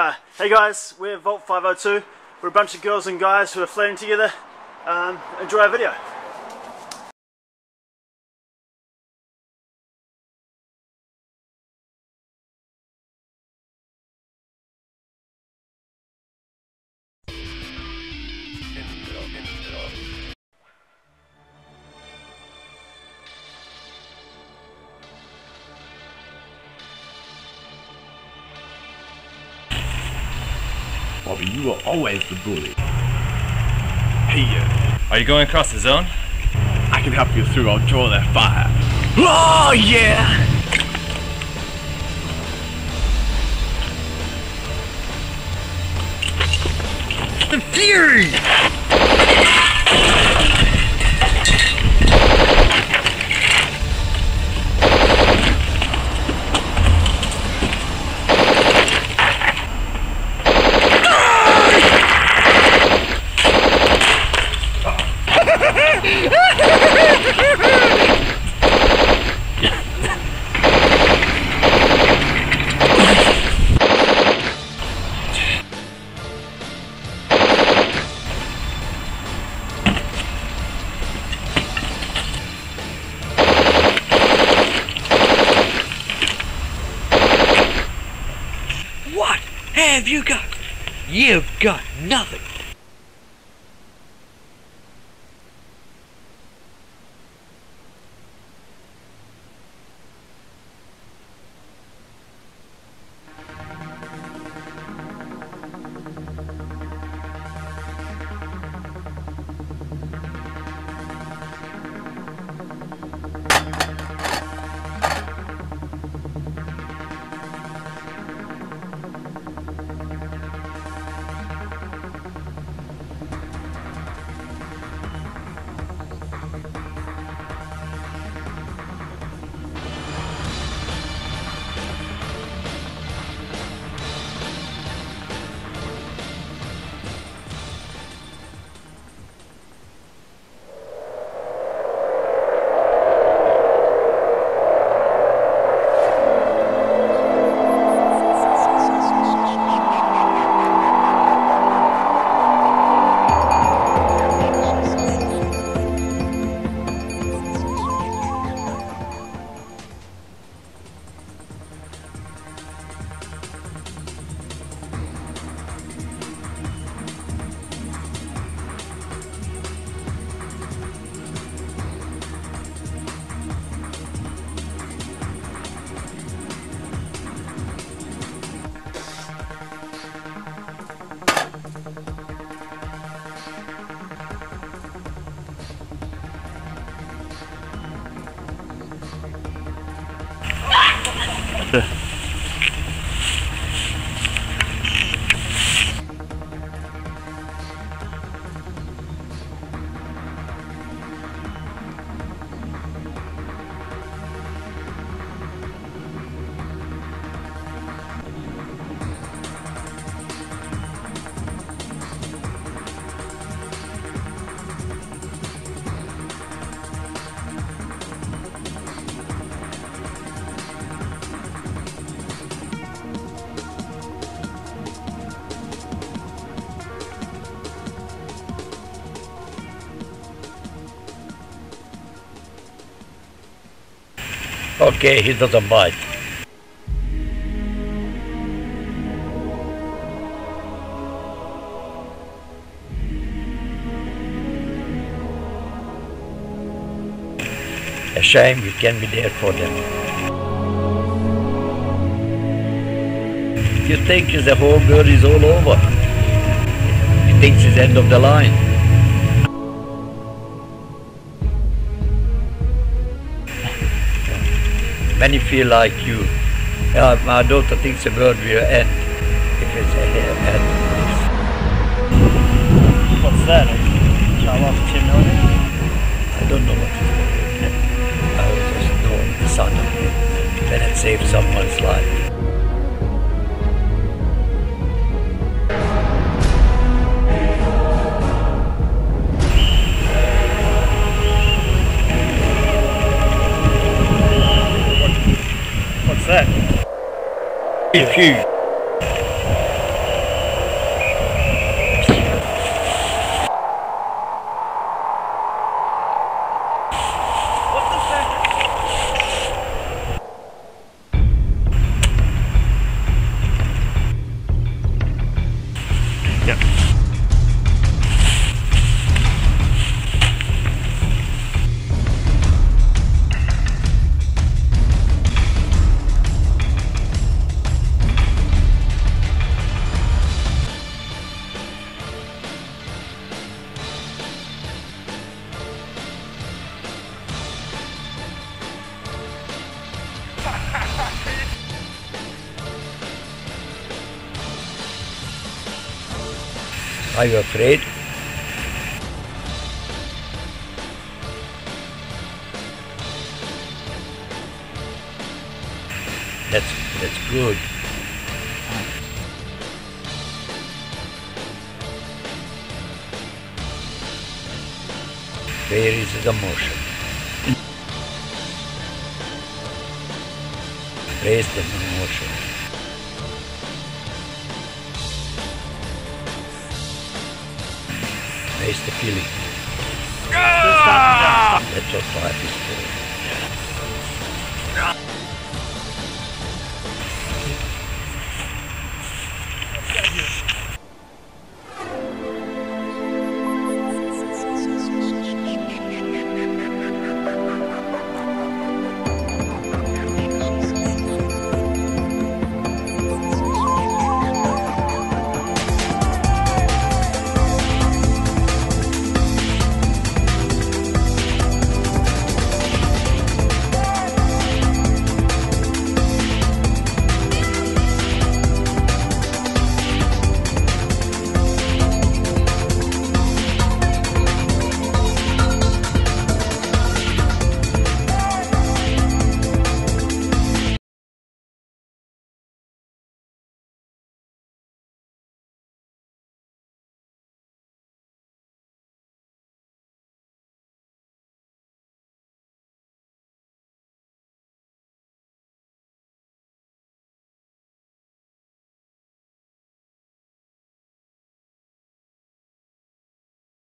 Uh, hey guys, we're Vault 502. We're a bunch of girls and guys who are flirting together. Um, enjoy our video. Bobby, you were always the bully. Hey, uh, Are you going across the zone? I can help you through. I'll draw that fire. Oh yeah! The fury! Have you got? You've got nothing. Gotcha. Okay, he doesn't bite. A shame you can't be there for them. You think the whole world is all over. He thinks it's end of the line. Many feel like you. Uh, my daughter thinks the world will end if it's a hair end. What's that? Car off 10 million? I don't know what it's called. I was just knowing the sound of it. When it saved someone's life. That? Are you afraid? That's that's good. Where is the motion? Raise the motion. Raise the feeling. That's what life is for.